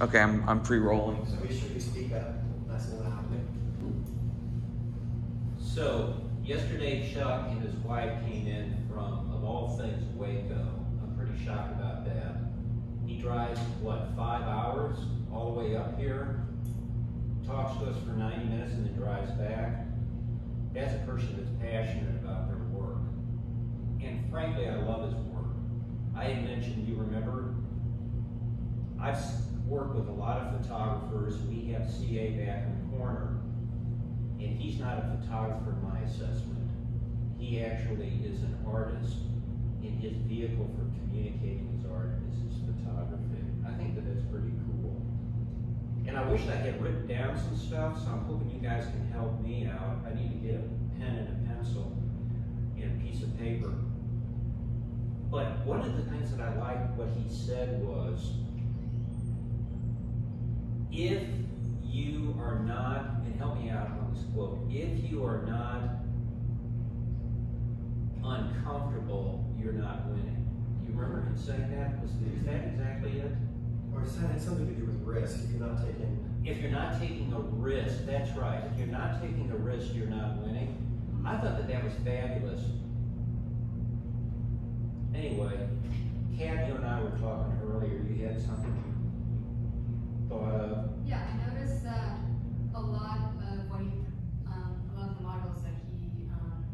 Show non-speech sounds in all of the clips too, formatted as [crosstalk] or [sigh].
Okay, I'm, I'm pre-rolling. So be sure you speak up nice and loud. So yesterday, Chuck and his wife came in from, of all things, Waco. I'm pretty shocked about that. He drives, what, five hours all the way up here, talks to us for 90 minutes and then drives back. That's a person that's passionate about their work. And frankly, I love his work. I had mentioned, you remember, I've worked with a lot of photographers. We have CA back in the corner. And he's not a photographer in my assessment. He actually is an artist, and his vehicle for communicating his art is his photography. I think that that's pretty cool. And I wish I had written down some stuff, so I'm hoping you guys can help me out. I need to get a pen and a pencil and a piece of paper. But one of the things that I liked what he said was, if you are not, and help me out on this quote, if you are not uncomfortable, you're not winning. Do you remember him saying that? Was is that exactly it? Or is that something to do with risk. If you're not taking, If you're not taking a risk, that's right. If you're not taking a risk, you're not winning. I thought that that was fabulous. Anyway, you and I were talking earlier. You had something thought of. Yeah, I noticed that a lot of what he, um, a lot of the models that he, um,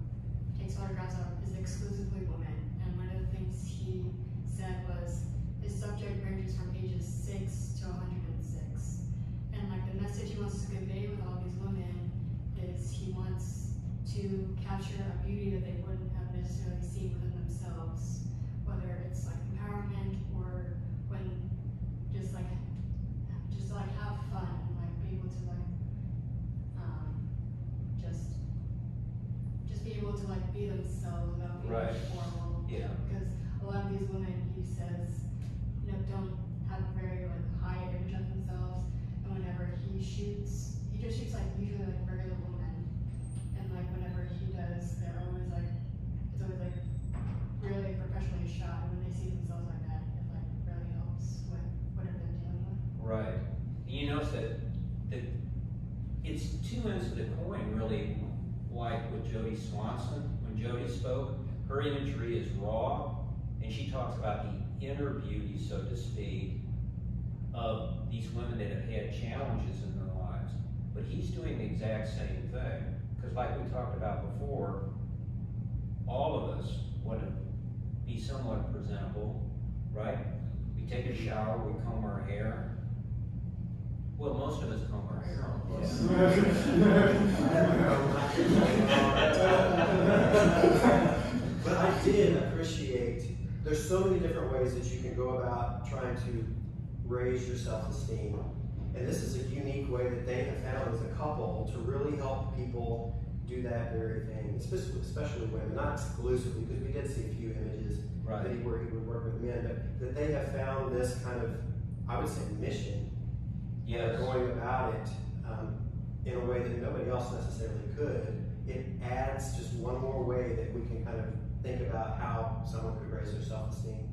takes photographs of is exclusively women. And one of the things he said was his subject ranges from ages six to hundred and six. And like the message he wants to convey with all these women is he wants to capture a beauty that they wouldn't have necessarily seen within themselves. Whether it's like empowerment or when just like just like have fun and like be able to like um just just be able to like be themselves without being Right. formal. Yeah. Because a lot of these women he says, you know, don't have a very like high image of themselves and whenever he shoots he just shoots like usually like regular women. And like whenever he does they're always like it's always like really professionally shot and when they see themselves like that it like really helps with whatever they're dealing with. Right. You notice that, that it's two ends of the coin, really, with Jody Swanson. When Jody spoke, her imagery is raw, and she talks about the inner beauty, so to speak, of these women that have had challenges in their lives. But he's doing the exact same thing. Because, like we talked about before, all of us want to be somewhat presentable, right? We take a shower, we comb our hair. Well, most of us comb our hair on but I did appreciate, there's so many different ways that you can go about trying to raise your self-esteem. And this is a unique way that they have found as a couple to really help people do that very thing, especially, especially women, not exclusively, because we did see a few images Right. that he, where he would work with men, but that they have found this kind of, I would say, mission Yes. going about it um, in a way that nobody else necessarily could, it adds just one more way that we can kind of think about how someone could raise their self-esteem.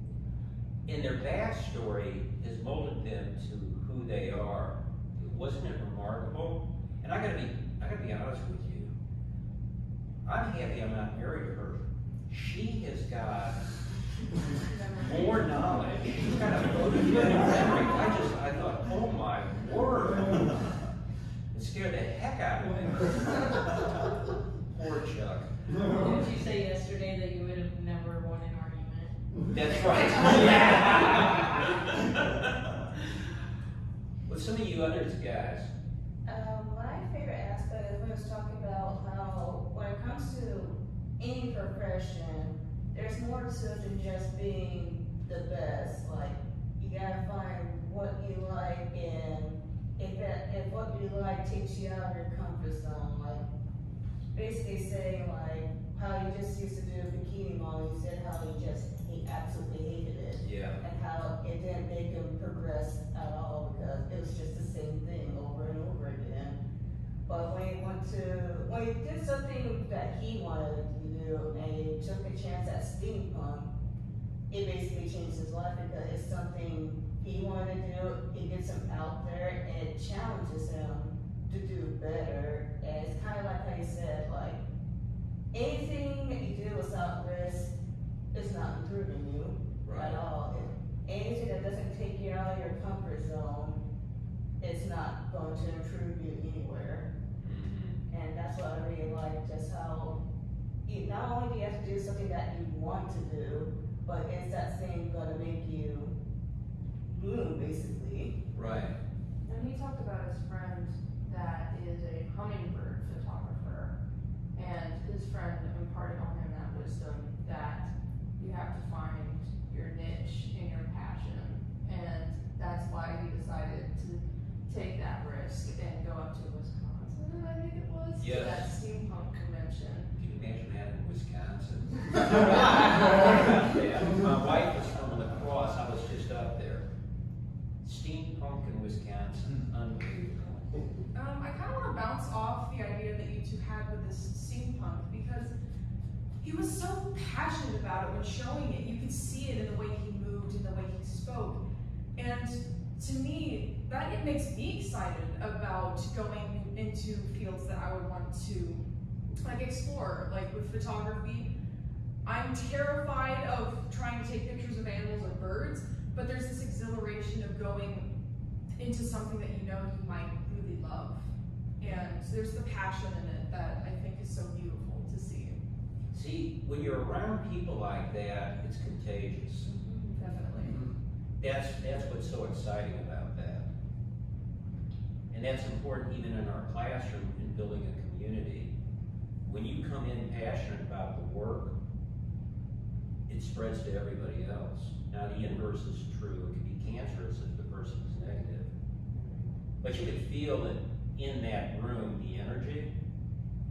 And their backstory has molded them to who they are. Wasn't it remarkable? And I gotta be, I gotta be honest with you. I'm happy I'm not married to her. She has got more knowledge. She's got a memory. I just, I thought, oh my word. It scared the heck out of me. Poor Chuck. Did you say yesterday that you would have never won an argument? That's right. [laughs] With some of you others guys, Um, my favorite aspect is when it was talking about how when it comes to any profession, there's more to it than just being the best. Like you gotta find what you like, and if if what you like takes you out of your comfort zone, like basically saying like how you just used to do bikini modeling, you said how he just he absolutely hated it yeah. and how it didn't make him progress at all because it was just the same thing over and over again. But when he went to, when he did something that he wanted to do and he took a chance at steampunk, it basically changed his life because it's something he wanted to do. He gets him out there and it challenges him to do better. And it's kind of like how you said, like anything that you do without risk is not improving you at all. Anything that doesn't take you out of your comfort zone is not going to improve you anywhere. Mhm. And that's what I really like, just how you, not only do you have to do something that you want to do, but is that thing gonna make you bloom, basically? Right. And he talked about his friend that is a hummingbird photographer, and his friend imparted on him that wisdom that you have to find your niche and your passion, and that's why he decided to take that risk and go up to Wisconsin, I think it was, to Yes. that steampunk convention. Can you imagine that in Wisconsin? [laughs] [laughs] Yeah, my wife is from La Crosse, I was just up there. Steampunk in Wisconsin, unbelievable. Um, I kind of want to bounce off the you had with this steampunk because he was so passionate about it when showing it. You could see it in the way he moved and the way he spoke. And to me, that it makes me excited about going into fields that I would want to like explore, like with photography. I'm terrified of trying to take pictures of animals or birds, but there's this exhilaration of going into something that you know you might really love. And there's the passion in it that I think is so beautiful to see. See, when you're around people like that, it's contagious. Mm-hmm, definitely. Mm-hmm. That's, that's what's so exciting about that. And that's important even in our classroom in building a community. When you come in passionate about the work, it spreads to everybody else. Now, the inverse is true. It can be cancerous if the person is negative. But you can feel it in that room, the energy.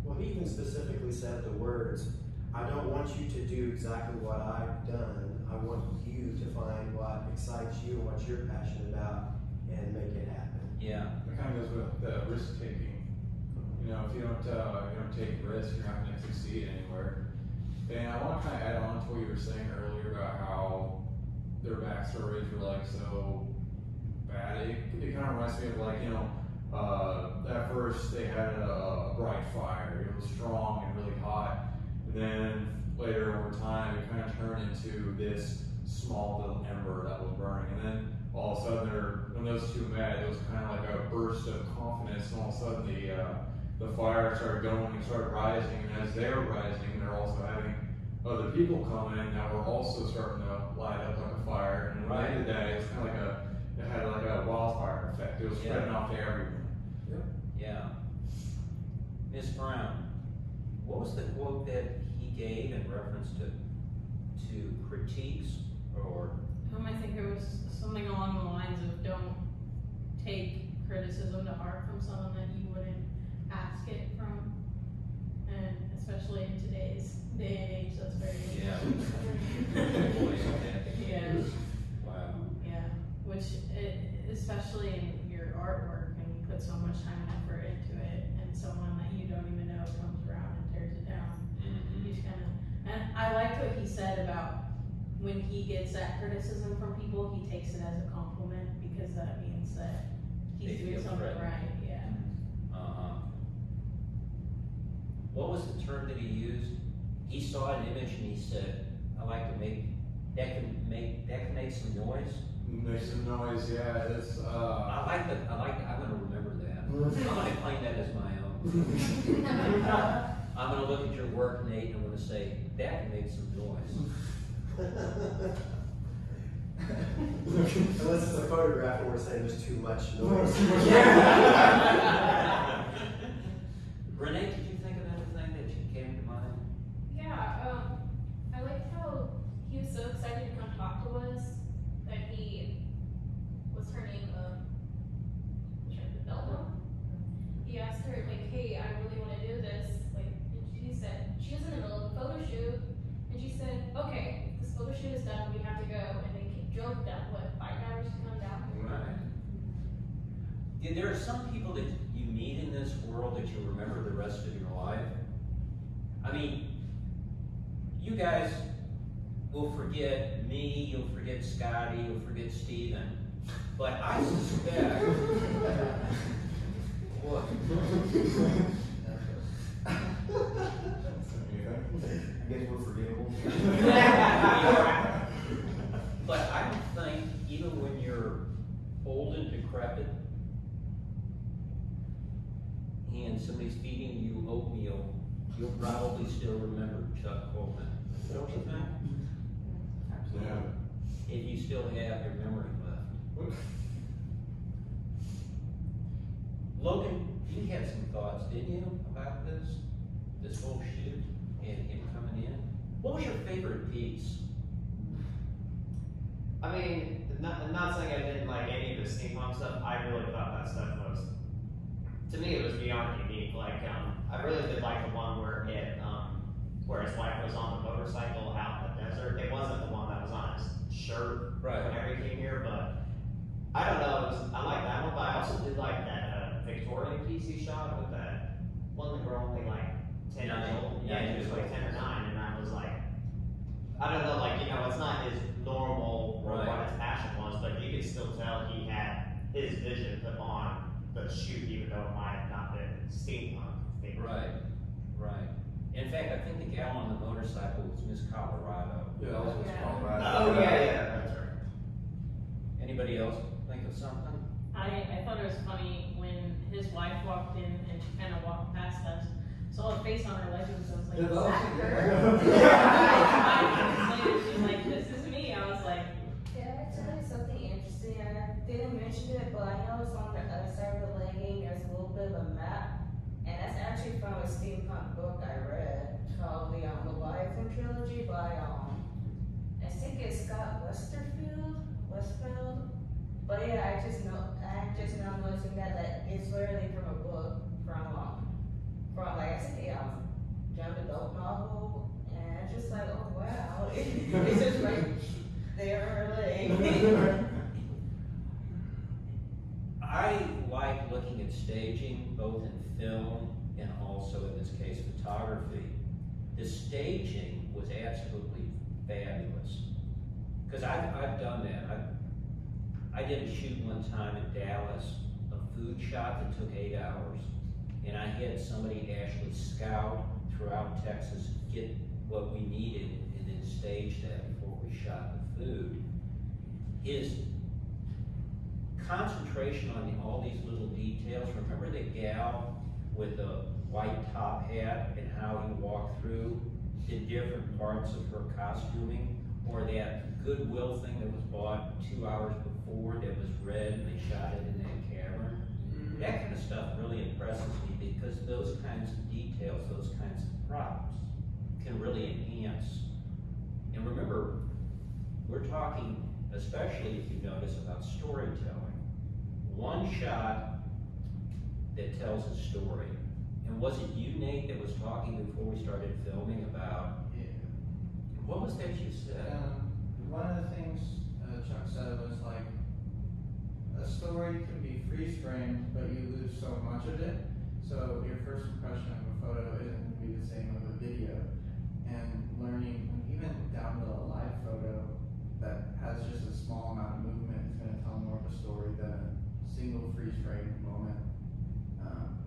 Well, he even specifically said the words, I don't want you to do exactly what I've done. I want you to find what excites you and what you're passionate about and make it happen. Yeah. It kind of goes with the risk taking. You know, if you don't, uh, you don't take risks, you're not going to succeed anywhere. And I want to kind of add on to what you were saying earlier about how their backstories were like so bad. It, it kind of reminds me of like, you know, uh, at first they had a, a bright fire. It was strong and really hot. And then later over time, it kind of turned into this small little ember that was burning. And then all of a sudden, when those two met, it was kind of like a burst of confidence. And all of a sudden, the uh, the fire started going and started rising. And as they were rising, they're also having other people come in that were also starting to light up like a fire. And when they did that, it was kind of like a it had like a wildfire effect. It was Yeah. spreading off to everyone. Yeah. Ms. Brown, what was the quote that he gave in reference to, to critiques or, Um, I think it was something along the lines of don't take criticism to heart from someone that you wouldn't ask it from. And especially in today's day and age, that's very. Yeah. [laughs] [laughs] Yeah, wow. yeah, which it, especially in your artwork and you put so much time and effort into it and someone that you don't even know comes around and tears it down. He's kind of, and I liked what he said about when he gets that criticism from people, he takes it as a compliment because that means that They he's doing something threatened. right. Yeah. Uh-huh. What was the term that he used? He saw an image and he said, I like to make, that can make, that can make some noise. Make some noise, yeah. It's uh, I like that. I like, I'm gonna remember that. [laughs] I'm gonna claim that as my own. [laughs] I'm gonna look at your work, Nate, and I'm gonna say, that can make some noise. Unless it's a photograph and we're saying there's too much [laughs] noise. Renee, did you think of anything that you came to mind? Yeah, um, I liked how he was so excited to come talk to us that he, what's her name, um, I'm trying to Vilma? He asked her, like, hey, I really wanna do this, like, and she said, she was in the middle of a photo shoot, and she said, okay, this photo shoot is done, we have to go, and they drove down, what, five hours to come down? Right. Yeah, there are some people that you meet in this world that you'll remember the rest of your life. I mean, you guys will forget me, you'll forget Scotty, you'll forget Steven. But I suspect. [laughs] what? [laughs] I guess we're forgivable. [laughs] But I don't think, even when you're old and decrepit, and somebody's feeding you oatmeal, you'll probably still remember Chuck Coleman. Don't you think? Yeah. If you still have your memory left. [laughs] Logan, you had some thoughts, didn't you, about this? This whole shoot and him coming in? What was your favorite piece? I mean, not, not saying I didn't like any of the steampunk stuff. I really thought that stuff was, to me, it was beyond unique. Like, um, I really did like the one where it, um, where his wife was on the motorcycle out in the desert. It wasn't the one that was on his shirt Right. whenever he came here, but I don't know. It was, I like that one, but I also did like that uh, Victorian piece he shot with that one that were only like ten years old. Yeah, he was like ten or nine, and I was like. I don't know, like, you know, it's not his normal or Right. what his passion was, but you could still tell he had his vision put on the shoot, even though it might have not been steampunk. Themed. Right, right. In fact, I think the gal on the motorcycle was Miss Colorado. Yeah, that was Yeah. Colorado. Oh, yeah, yeah, that's right. Anybody else think of something? I, I thought it was funny when his wife walked in and she kind of walked past us. Saw a face on her leggings. I was like, Yeah, "Is that that her?" Five minutes later, she's like, "This is me." I was like, Can I tell you something interesting? I didn't mention it, but I noticed on the other side of the legging, there's a little bit of a map. And that's actually from a steampunk book I read called the um, Leviathan Trilogy by, um, I think it's Scott Westerfeld, Westfield. But yeah, I just know, I just now noticing that, that it's literally from a book from, um, from like, I think, a, um, young adult novel. And it's just like, oh wow, it's just right there, like. I like looking at staging, both in film and also in this case photography. The staging was absolutely fabulous. Because I've, I've done that. I, I did a shoot one time in Dallas, a food shot that took eight hours. And I had somebody actually scout throughout Texas, get what we needed, and then stage that before we shot the food. His concentration on all these little details. Remember the gal with the white top hat and how he walked through the different parts of her costuming? Or that Goodwill thing that was bought two hours before that was red and they shot it in that cavern? Mm-hmm. That kind of stuff really impresses me because those kinds of details, those kinds of props can really enhance. And remember, we're talking, especially if you notice, about storytelling. One shot that tells a story. And was it you, Nate, that was talking before we started filming about, Yeah. what was that you said? Um, one of the things uh, Chuck said was like, a story can be freeze framed, but you lose so much of it. So your first impression of a photo isn't going to be the same of a video. And learning, even down to a live photo that has just a small amount of movement is going to tell more of a story than a single freeze frame moment. Um,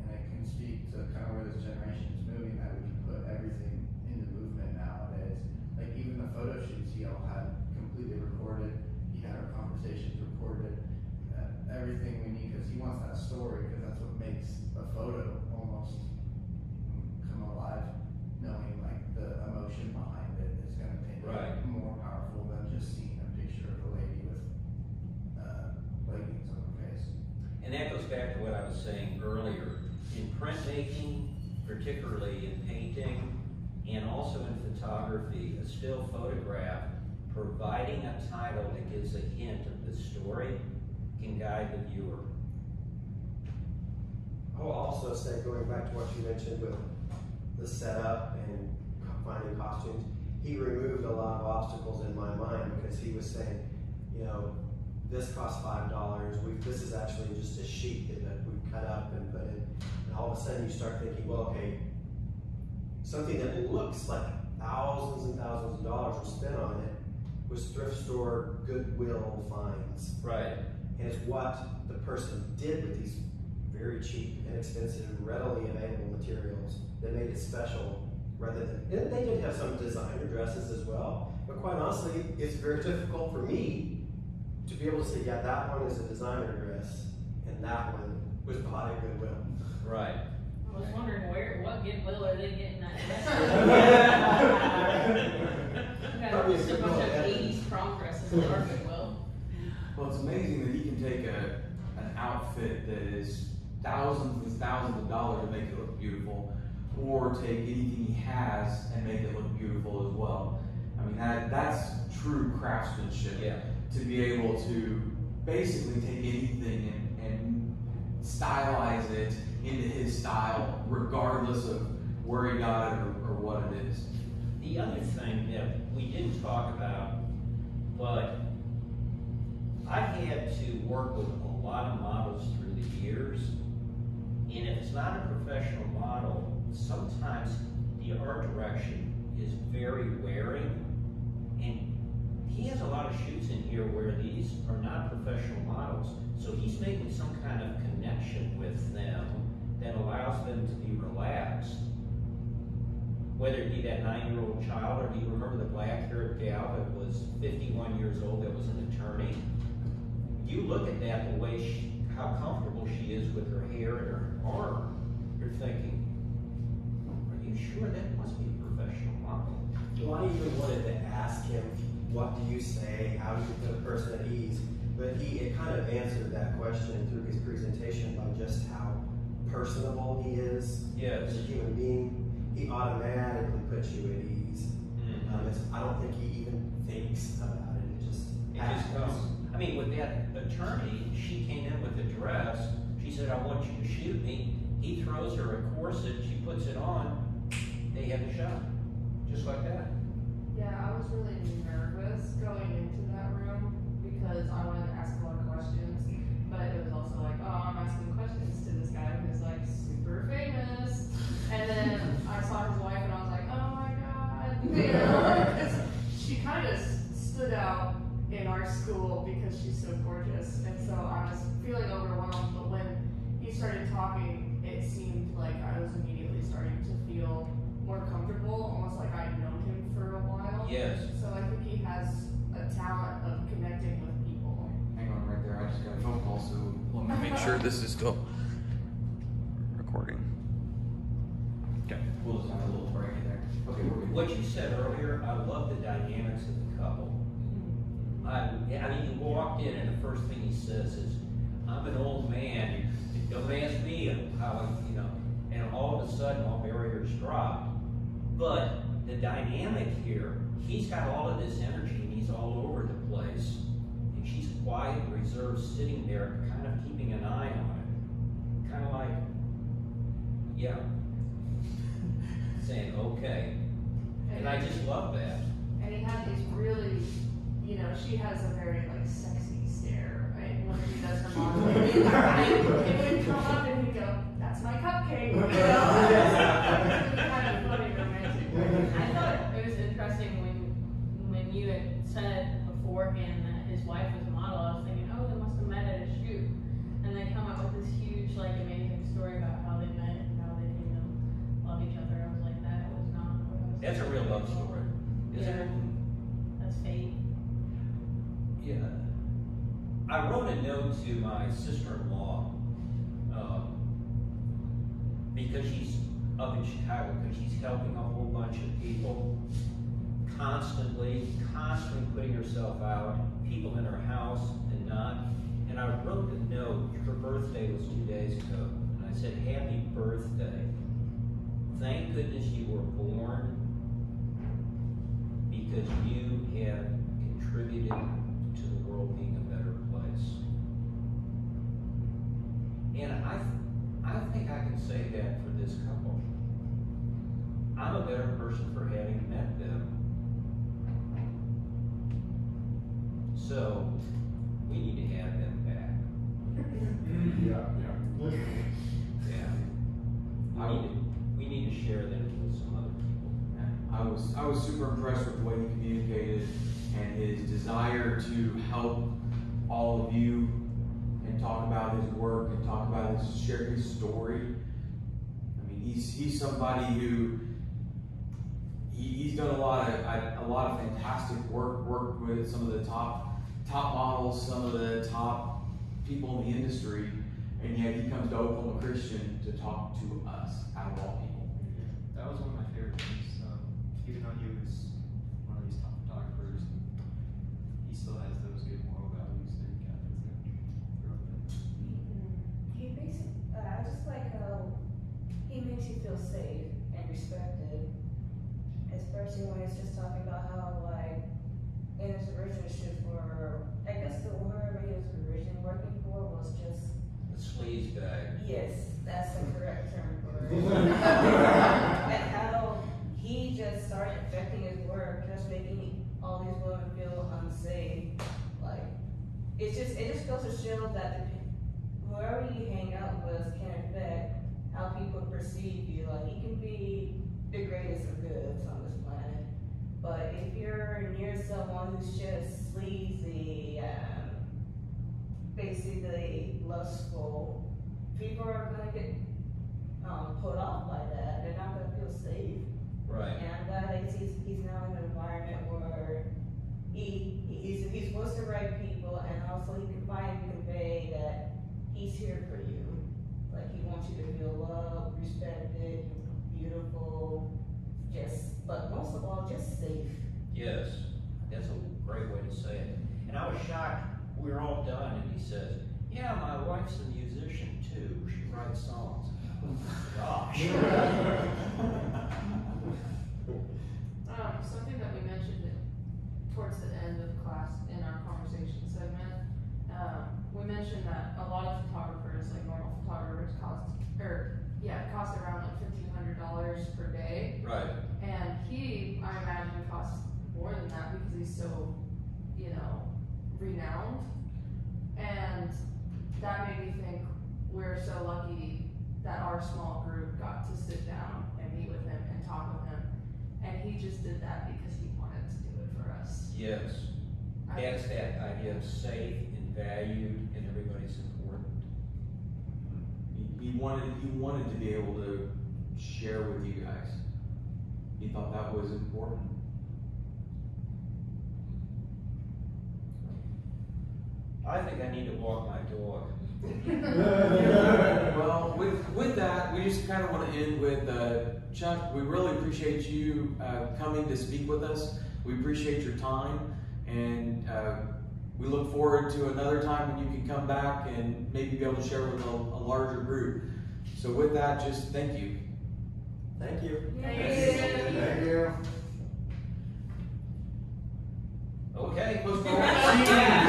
and it can speak to kind of where this generation is moving, that we can put everything into movement nowadays. Like even the photo shoots he all had completely recorded. He had our conversations recorded. Uh, everything we need because he wants that story because that's what makes a photo almost come alive. Knowing like the emotion behind it is going to make Right. it more powerful than just seeing a picture of a lady with uh, leggings on her face. And that goes back to what I was saying earlier. In printmaking, particularly in painting, and also in photography, a still photograph, providing a title that gives a hint of the story can guide the viewer. Also say, going back to what you mentioned with the setup and finding costumes, he removed a lot of obstacles in my mind because he was saying, you know, this costs five dollars. We this is actually just a sheet that, that we cut up and put in, and all of a sudden you start thinking, well, okay, something that looks like thousands and thousands of dollars was spent on it was thrift store Goodwill finds. Right. And it's what the person did with these very cheap, inexpensive, readily available materials that made it special rather than, and they did have some designer dresses as well, but quite honestly, it's very difficult for me to be able to say, yeah, that one is a designer dress and that one was bought at Goodwill. Right. I was wondering where, what Goodwill are they getting that [laughs] dress from? Got [laughs] Probably a just a Goodwill bunch of ad. eighties prom dresses at our Goodwill. Well, it's amazing that he can take a, an outfit that is thousands and thousands of dollars to make it look beautiful, or take anything he has and make it look beautiful as well. I mean, that, that's true craftsmanship. Yeah. To be able to basically take anything and, and stylize it into his style, regardless of where he got it or, or what it is. The other thing that we didn't talk about, but I've had to work with a lot of models through the years. And if it's not a professional model, sometimes the art direction is very wearing. And he has a lot of shoots in here where these are not professional models. So he's making some kind of connection with them that allows them to be relaxed whether it be that nine-year-old child, or do you remember the black-haired gal that was fifty-one years old that was an attorney? You look at that, the way she, how comfortable she is with her hair and her arm, you're thinking, are you sure that must be a professional model? Well, I even wanted to ask him, what do you say, how do you put a person at ease? But he, it kind of answered that question through his presentation by just how personable he is Yes. as a human being. He automatically puts you at ease. Mm-hmm. Um, I don't think he even thinks about it, it just It just comes. I mean, with that attorney, she came in with a dress. She said, I want you to shoot me. He throws her a corset, she puts it on, they have a shot. Just like that. Yeah, I was really nervous going into that room because I wanted to ask a lot of questions, but it was also like, oh, I'm asking questions to this guy who's like super famous. And then I saw his wife and I was like, oh my god, [laughs] you know, she kind of stood out in our school because she's so gorgeous, and so I was feeling overwhelmed. But when he started talking, it seemed like I was immediately starting to feel more comfortable, almost like I'd known him for a while. Yes. So I think he has a talent of connecting with people. Hang on right there, I just got a phone call, so let me make sure this is still recording. Okay, we'll just have a little break there. Okay. What you said earlier, I love the dynamics of the couple. Um, I, I mean, you walked in and the first thing he says is, I'm an old man, don't ask me how, I- you know, and all of a sudden, all barriers drop. But the dynamic here, he's got all of this energy and he's all over the place. And she's quiet, reserved, sitting there, kind of keeping an eye on it. Kind of like, yeah. [laughs] Saying, okay. And I just love that. And he had these really, you know, she has a very like sexy stare, right? when she does her modeling, and he would come up and he'd go, "That's my cupcake," you know. [laughs] It's kind of funny, romantic. I thought it was interesting when, when you had said beforehand that his wife was a model, I was thinking, oh, they must have met at a shoot. And they come up with this huge, like, amazing story about how they met and how they came to love each other. I was like, that was not what I was That's a real love story, isn't it? That's fate. Yeah. I wrote a note to my sister-in-law, um, because she's up in Chicago, because she's helping a whole bunch of people constantly, constantly putting herself out, people in her house and not. And I wrote a note, her birthday was two days ago, and I said, happy birthday. Thank goodness you were born because you have contributed the world being a better place. And I, I think I can say that for this couple. I'm a better person for having met them. So, we need to have them back. [laughs] Yeah, yeah. Yeah. We need to, we need to share them with some other people. I was I was super impressed with the way he communicated and his desire to help all of you and talk about his work and talk about his share his story. I mean, he's he's somebody who he, he's done a lot of a lot of fantastic work. Worked with some of the top top models, some of the top people in the industry, and yet he comes to Oklahoma Christian to talk to us out of all people. That was one of my favorite things. Um, even though he was one of these top photographers, he still has those good moral values that he got as a grew up in. He makes it, uh, I just like how he makes you feel safe and respected. Especially when he's just talking about how like in his original shoot for, I guess the whoever he was originally working for was just, The sleaze bag. yes, that's the correct term for it. And how he just started affecting his work, just making all these women feel unsafe. Like, it's just, it just goes to show that the, whoever you hang out with can affect how people perceive you. Like, you can be the greatest of goods on this planet, but if you're near someone who's just sleazy, um, basically lustful, people are gonna get um, put off by that. They're not gonna feel safe. Right. And I'm glad that he's, he's now in an environment where he, he's, he's with the right people and also he can finally convey that he's here for you. Like he wants you to feel loved, respected, beautiful, just, but most of all, just safe. Yes, that's a great way to say it. And I was shocked, we were all done, and he says, yeah, my wife's a musician too, she writes songs. Fifteen hundred dollars per day. Right, And he, I imagine, costs more than that because he's so, you know, renowned. And that made me think we're so lucky that our small group got to sit down and meet with him and talk with him. And he just did that because he wanted to do it for us. yes. I- That's that idea of safe and valued and everybody's important. He, he wanted he wanted to be able to share with you guys. He thought that was important. I think I need to walk my dog. [laughs] well, with with that, we just kind of want to end with uh, Chuck. We really appreciate you uh, coming to speak with us. We appreciate your time, and uh, we look forward to another time when you can come back and maybe be able to share with a, a larger group. So, with that, just thank you. Thank you. Yes. Thank you. Thank you. Okay, let's [laughs] go.